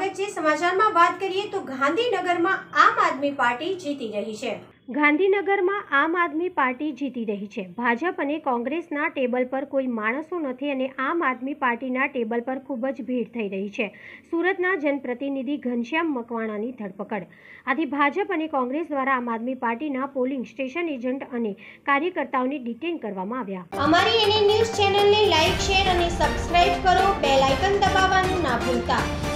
વચ્ચે સમાચારમાં વાત કરીએ તો ગાંધીનગરમાં આમ આદમી પાર્ટી જીતી રહી છે. ગાંધીનગરમાં આમ આદમી પાર્ટી જીતી રહી છે. ભાજપ અને કોંગ્રેસના ટેબલ પર કોઈ માણસો નથી અને આમ આદમી પાર્ટીના ટેબલ પર ખૂબ જ ભીડ થઈ રહી છે. સુરતના જનપ્રતિનિધિ ઘનશ્યામ મકવાણાની ધરપકડ. આથી ભાજપ અને કોંગ્રેસ દ્વારા આમ આદમી પાર્ટીના પોલિંગ સ્ટેશન એજન્ટ અને કાર્યકર્તાઓને ડિટેન કરવામાં આવ્યા. અમારી એની ન્યૂઝ ચેનલને લાઈક, શેર અને સબસ્ક્રાઇબ કરો. 更大。